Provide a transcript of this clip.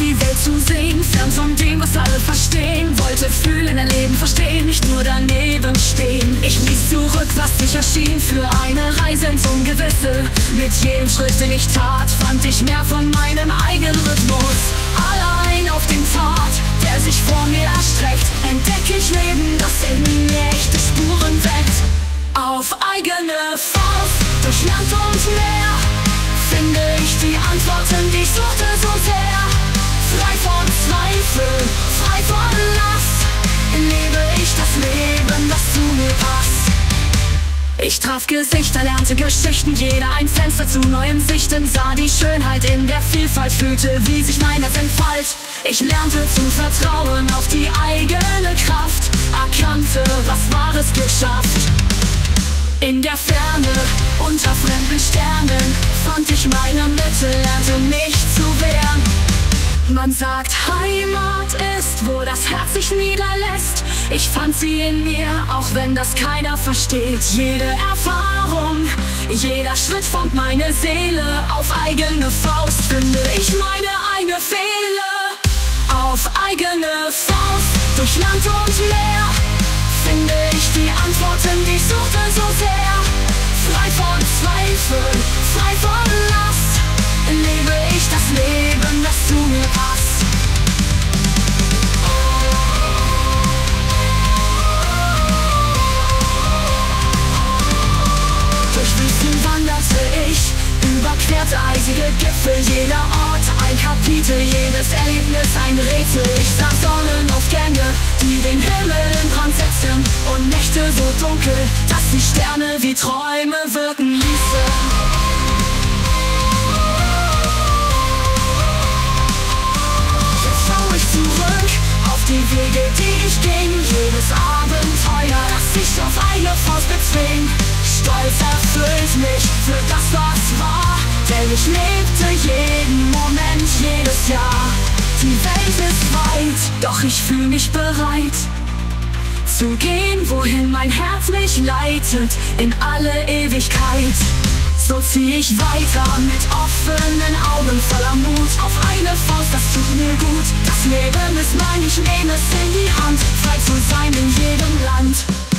die Welt zu sehen, fern von dem, was alle verstehen. Wollte fühlen, erleben, verstehen, nicht nur daneben stehen. Ich ließ zurück, was sich erschien, für eine Reise ins Ungewisse. Mit jedem Schritt, den ich tat, fand ich mehr von meinem eigenen Rhythmus. Allein auf dem Pfad, der sich vor mir erstreckt, entdecke ich Leben, das in mir echte Spuren weckt. Auf eigene Faust, durch Land und Meer, finde ich die Antworten, Ich traf Gesichter, lernte Geschichten, jeder ein Fenster zu neuen Sichten, sah die Schönheit in der Vielfalt, fühlte, wie sich meines entfallt. Ich lernte zu vertrauen auf die eigene Kraft, erkannte, was Wahres geschafft. In der Ferne, unter fremden Sternen, fand ich meine Mitte, lernte mich zu. Man sagt, Heimat ist, wo das Herz sich niederlässt. Ich fand sie in mir, auch wenn das keiner versteht. Jede Erfahrung, jeder Schritt formt meine Seele. Auf eigene Faust finde ich meine eigene Fehler. Auf eigene Faust, durch Land und Meer, finde ich die Antworten, die ich suchte so sehr. Eisige Gipfel, jeder Ort. Ein Kapitel, jedes Erlebnis ein Rätsel. Ich sah Sonnenaufgänge, die den Himmel in Brand setzten. Und Nächte so dunkel, dass die Sterne wie Träume wirken ich lebte jeden Moment, jedes Jahr. Die Welt ist weit, doch ich fühle mich bereit zu gehen, wohin mein Herz mich leitet, in alle Ewigkeit. So zieh ich weiter mit offenen Augen voller Mut Auf eine Faust, das tut mir gut Das Leben ist mein, ich nehme es in die Hand Frei zu sein in jedem Land